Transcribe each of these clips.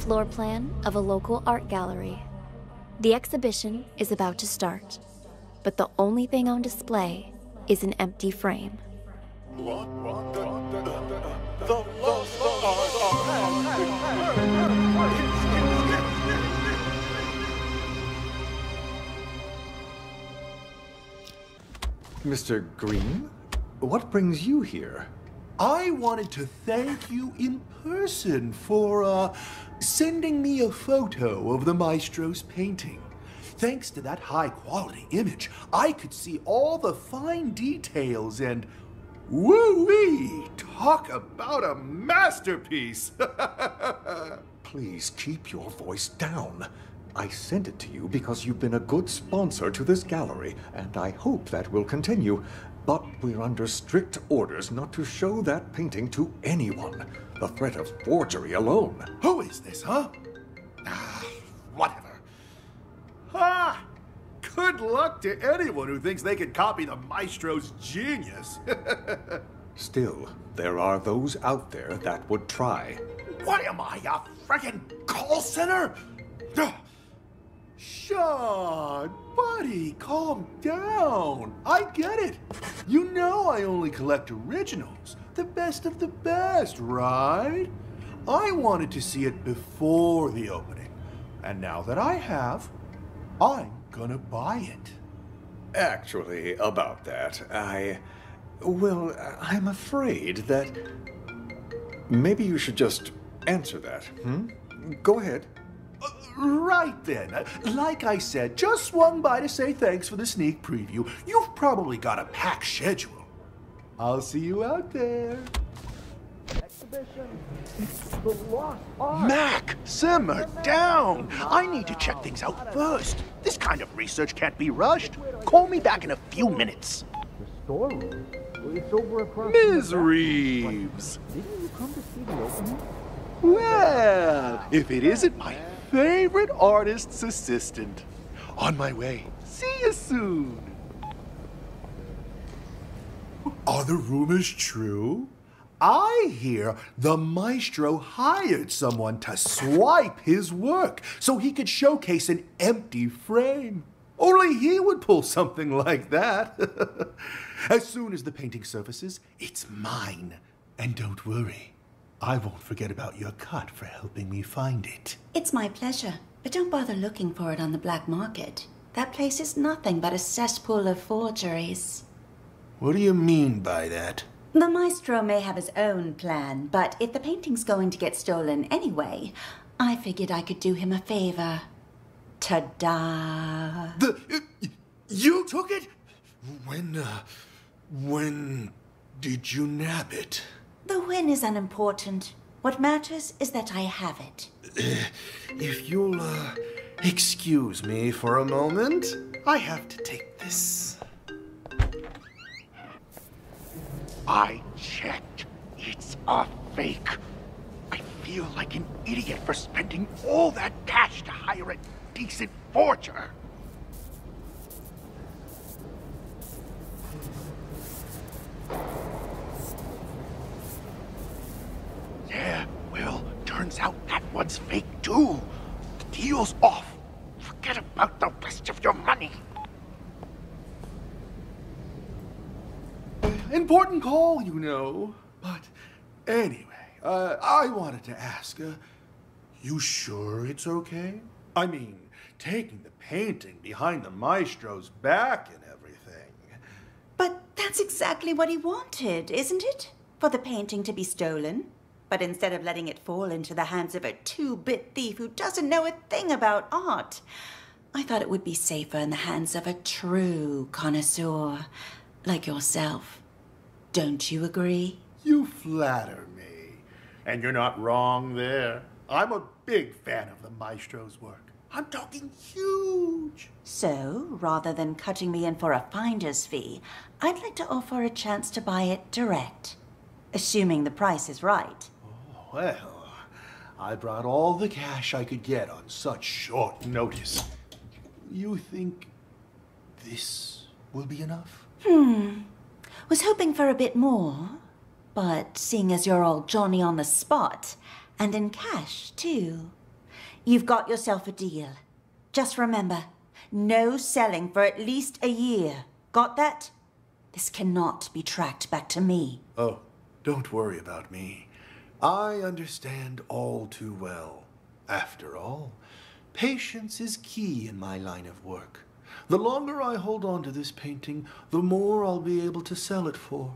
floor plan of a local art gallery. The exhibition is about to start, but the only thing on display is an empty frame. Mr. Green, what brings you here? I wanted to thank you in person for, uh, sending me a photo of the maestro's painting. Thanks to that high quality image, I could see all the fine details and woo-wee! Talk about a masterpiece! Please keep your voice down. I sent it to you because you've been a good sponsor to this gallery, and I hope that will continue. But we're under strict orders not to show that painting to anyone. The threat of forgery alone. Who is this, huh? Ah, whatever. Ha! Good luck to anyone who thinks they can copy the maestro's genius. Still, there are those out there that would try. what am I, a frickin' call center? Sean, buddy, calm down. I get it. You know I only collect originals, the best of the best, right? I wanted to see it before the opening, and now that I have, I'm gonna buy it. Actually, about that, I. Well, I'm afraid that. Maybe you should just answer that, hmm? Go ahead. Right then. Like I said, just swung by to say thanks for the sneak preview. You've probably got a packed schedule. I'll see you out there. Exhibition the lost. Mac, simmer down. I need to check things out first. This kind of research can't be rushed. Call me back in a few minutes. storeroom? Well, It's over across. Ms. Reeves. Didn't you come to see the opening? Well, if it isn't my favorite artist's assistant. On my way. See you soon. Are the rumors true? I hear the maestro hired someone to swipe his work so he could showcase an empty frame. Only he would pull something like that. as soon as the painting surfaces, it's mine. And don't worry, I won't forget about your cut for helping me find it. It's my pleasure, but don't bother looking for it on the black market. That place is nothing but a cesspool of forgeries. What do you mean by that? The maestro may have his own plan, but if the painting's going to get stolen anyway, I figured I could do him a favor. Ta-da! The uh, you took it? When uh, when did you nab it? The win is unimportant. What matters is that I have it. If you'll uh, excuse me for a moment, I have to take this. I checked. It's a fake. I feel like an idiot for spending all that cash to hire a decent forger. One's fake too. The deal's off. Forget about the rest of your money. Important call, you know. But anyway, uh, I wanted to ask, uh, you sure it's okay? I mean, taking the painting behind the maestro's back and everything. But that's exactly what he wanted, isn't it? For the painting to be stolen. But instead of letting it fall into the hands of a two bit thief who doesn't know a thing about art, I thought it would be safer in the hands of a true connoisseur like yourself. Don't you agree? You flatter me. And you're not wrong there. I'm a big fan of the maestro's work. I'm talking huge. So, rather than cutting me in for a finder's fee, I'd like to offer a chance to buy it direct. Assuming the price is right. Well, I brought all the cash I could get on such short notice. You think this will be enough? Hmm. Was hoping for a bit more, but seeing as you're all Johnny on the spot, and in cash, too, You've got yourself a deal. Just remember, no selling for at least a year. Got that? This cannot be tracked back to me. Oh, don't worry about me. I understand all too well. After all, patience is key in my line of work. The longer I hold on to this painting, the more I'll be able to sell it for.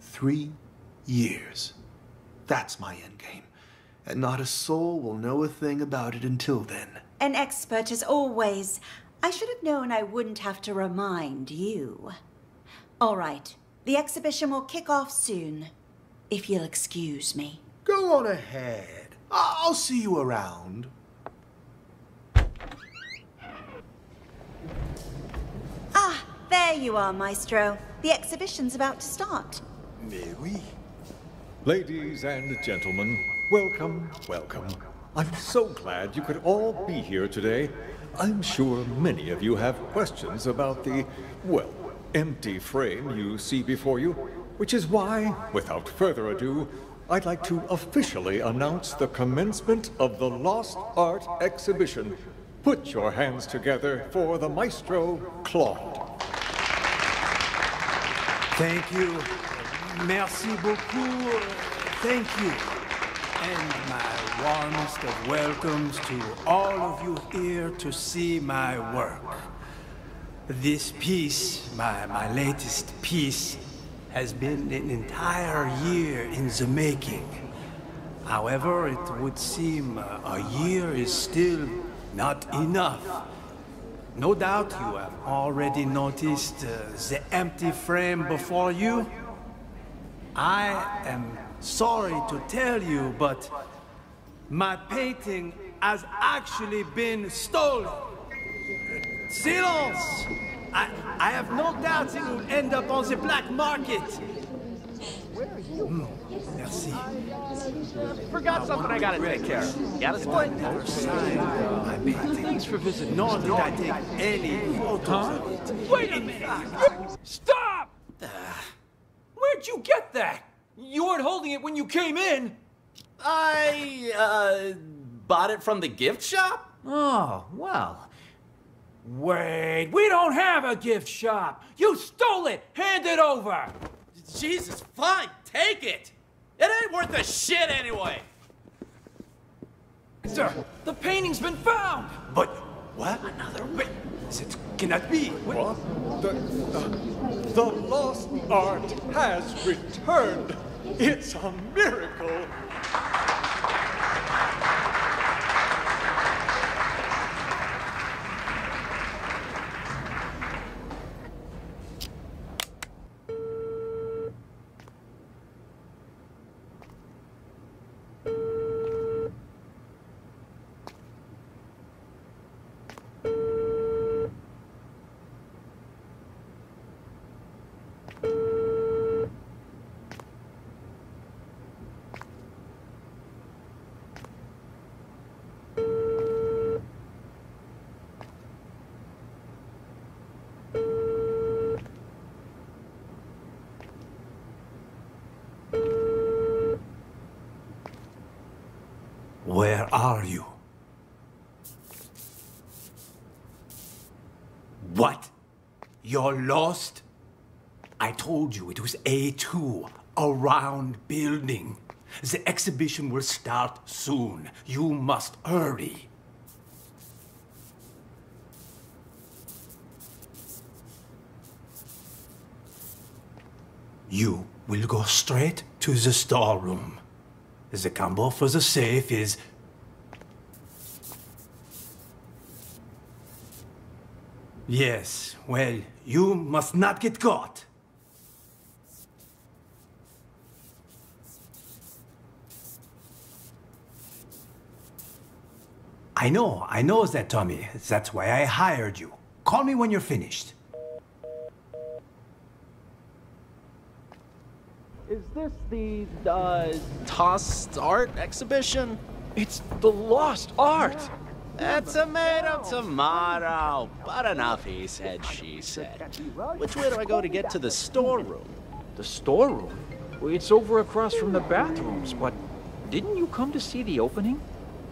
Three years. That's my end game. And not a soul will know a thing about it until then. An expert as always. I should have known I wouldn't have to remind you. All right, the exhibition will kick off soon. If you'll excuse me. Go on ahead. I- I'll see you around. Ah, there you are, Maestro. The exhibition's about to start. Mais oui. Ladies and gentlemen, welcome, welcome. I'm so glad you could all be here today. I'm sure many of you have questions about the, well, empty frame you see before you, which is why, without further ado, I'd like to officially announce the commencement of the Lost Art Exhibition. Put your hands together for the Maestro Claude. Thank you. Merci beaucoup. Thank you. And my warmest of welcomes to all of you here to see my work. This piece, my, my latest piece, has been an entire year in the making. However, it would seem a year is still not enough. No doubt you have already noticed uh, the empty frame before you. I am sorry to tell you, but my painting has actually been stolen. Silence! I, I have no doubt it will end up on the black market. Mm, merci. Forgot something I gotta take care of. Gotta split? Never signed my painting. Thanks for visiting. Nor did I take any photos of it. Wait a minute! Stop! Where'd you get that? You weren't holding it when you came in. I, uh, bought it from the gift shop? Oh, well. Wait, we don't have a gift shop. You stole it. Hand it over. Jesus, fine, take it. It ain't worth a shit anyway. Sir, the painting's been found. But what? Another way? It cannot be. Wait. What? The, the, the lost art has returned. It's a miracle. Where are you? What? Lost? I told you it was A2, a round building. The exhibition will start soon. You must hurry. You will go straight to the storeroom. The combo for the safe is Yes, well, you must not get caught. I know, I know that, Tommy. That's why I hired you. Call me when you're finished. Is this the, uh... Tossed art exhibition? It's the lost art. That's a tomato, tomato. But enough, he said, she said. Which way do I go to get to the storeroom? The storeroom? Well, it's over across from the bathrooms, but didn't you come to see the opening?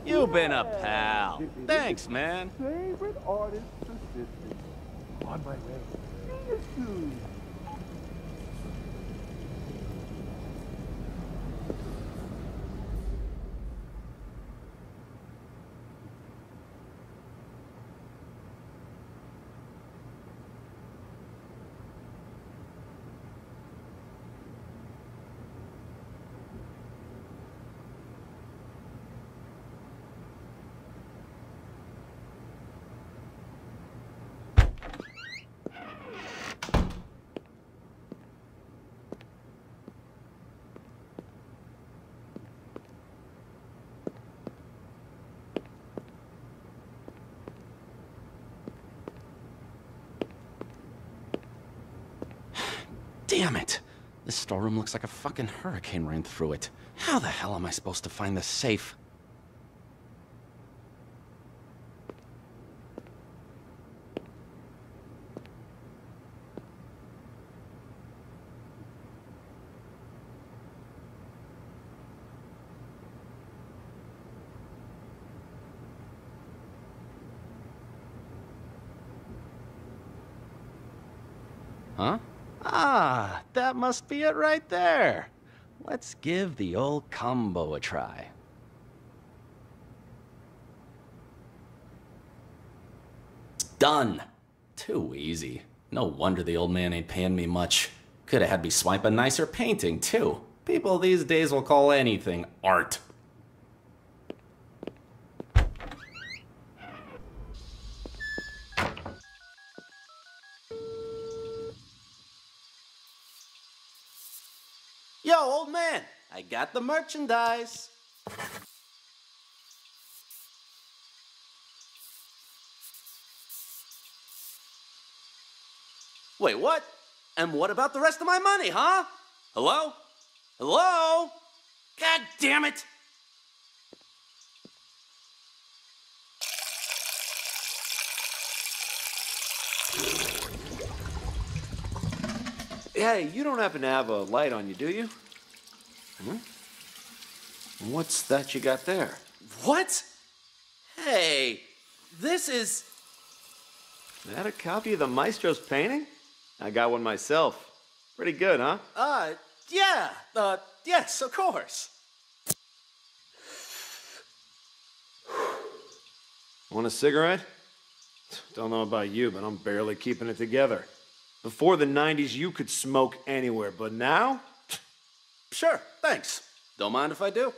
You've been a pal. Thanks, man. Favorite artist assistant. On my way. See you soon. Damn it! This storeroom looks like a fucking hurricane ran through it. How the hell am I supposed to find this safe? Huh? Ah, that must be it right there. Let's give the old combo a try. Done. Too easy. No wonder the old man ain't paying me much. Could have had me swipe a nicer painting, too. People these days will call anything art. Got the merchandise. Wait, what? And what about the rest of my money, huh? Hello? Hello? God damn it! Hey, you don't happen to have a light on you, do you? Hmm? What's that you got there? What? Hey, this is. Is That a copy of the Maestro's painting? I got one myself. Pretty good, huh? Uh, yeah, uh, yes, of course. Want a cigarette? Don't know about you, but I'm barely keeping it together. Before the 90s, you could smoke anywhere, but now? Sure, thanks. Don't mind if I do.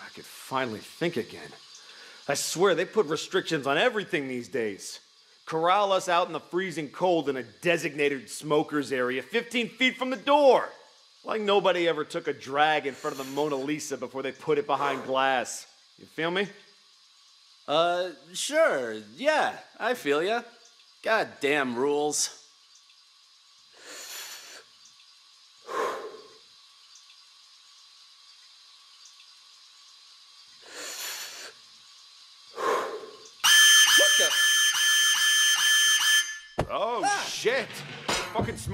I could finally think again. I swear they put restrictions on everything these days. Corral us out in the freezing cold in a designated smokers area 15 feet from the door. Like nobody ever took a drag in front of the Mona Lisa before they put it behind glass. You feel me? Uh, sure, yeah, I feel ya. Goddamn rules.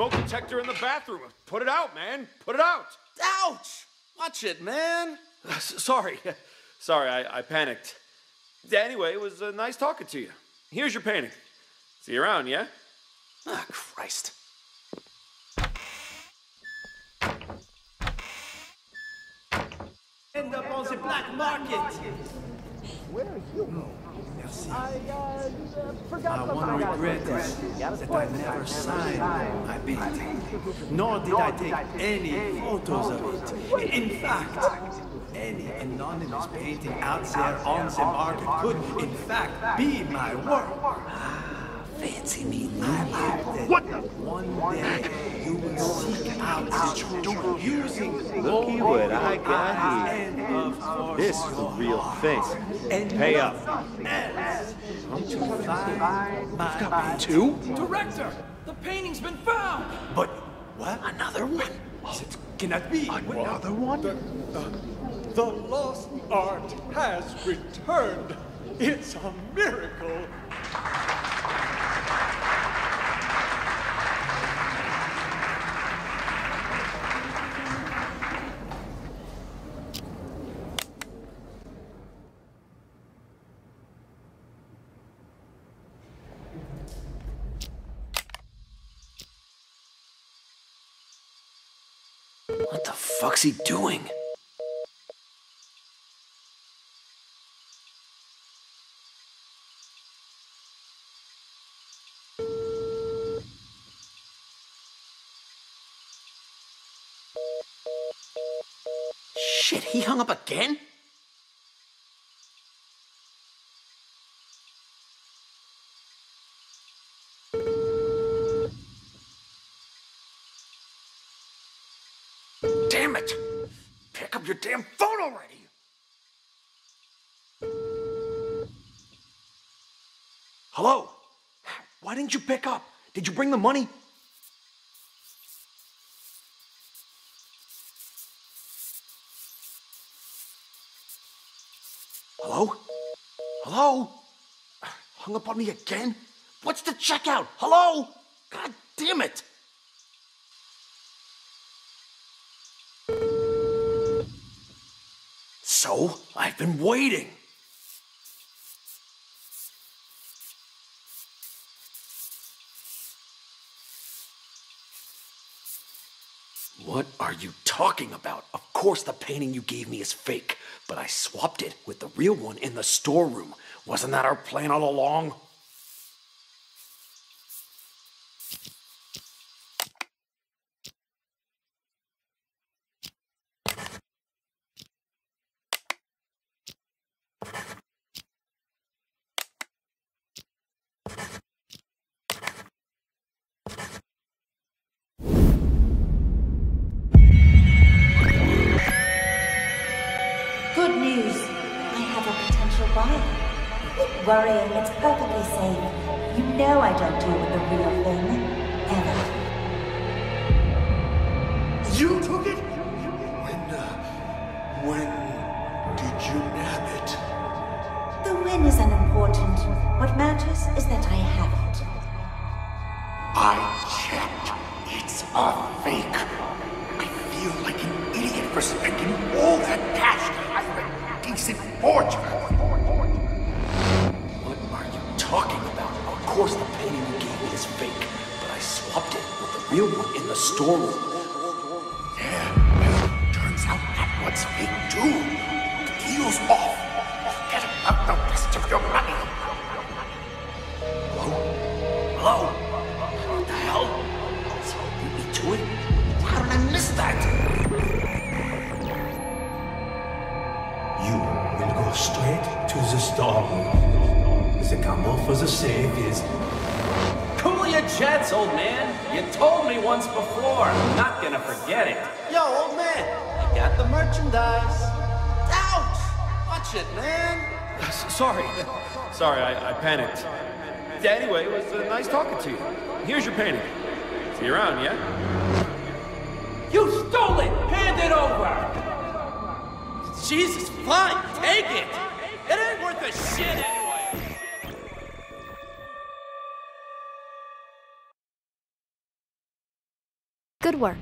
Smoke detector in the bathroom. Put it out, man. Put it out. Ouch! Watch it, man. Sorry. Sorry, I, I panicked. Anyway, it was uh, nice talking to you. Here's your painting. See you around, yeah? Ah, Christ. End up on the black market. I uh, forgot My some one I got regret some is friends. that I never signed my painting, nor did I take any photos of it. In fact, any anonymous painting out there on the market could, in fact, be my work. Fancy me. Lying that one day. you out the truth using Looky what I got here. and of course This is the real thing. and Pay up. else to find my Two? Director, the painting's been found. But what? Another one? It cannot be. Another one? Uh, the lost art has returned. It's a miracle. What the fuck's he doing? Shit, he hung up again? Damn it! Pick up your damn phone already! Hello? Why didn't you pick up? Did you bring the money? Hello? Hello? Hung up on me again? What's the checkout? Hello? God damn it! So, I've been waiting. What are you talking about? Of course, the painting you gave me is fake, but I swapped it with the real one in the storeroom. Wasn't that our plan all along? Worrying. It's perfectly safe. You know I don't deal with the real thing. Ever. You took it? When, uh, when did you nab it? The win is unimportant. What matters is that I have it. I checked. It's a fake. I feel like an idiot for spending all that cash to hire a decent forger. Course, the painting you gave me is fake, but I swapped it with the real one in the storeroom. Yeah, well, turns out that one's fake too. The deal's off. Forget about the rest of your money. Hello? Hello? What the hell? Someone beat me to it? How did I miss that? You will go straight to the storeroom. The combo for the safe is Cool your jets, old man. You told me once before. I'm not gonna forget it. Yo, old man, I got the merchandise. Ouch! Watch it, man. Sorry. Sorry, I, I panicked. Anyway, it was uh, nice talking to you. Here's your painting. See you around, yeah? You stole it! Hand it over! Jesus, fine, take it. It ain't worth a shit Good work.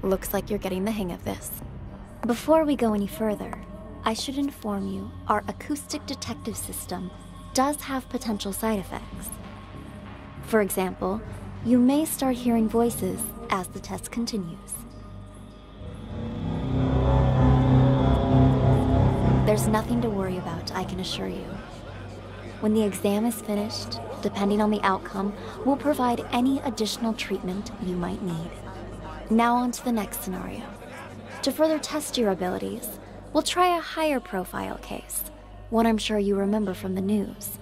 Looks like you're getting the hang of this. Before we go any further, I should inform you our acoustic detective system does have potential side effects. For example, you may start hearing voices as the test continues. There's nothing to worry about, I can assure you. When the exam is finished, depending on the outcome, we'll provide any additional treatment you might need. Now on to the next scenario. To further test your abilities, we'll try a higher profile case, one I'm sure you remember from the news.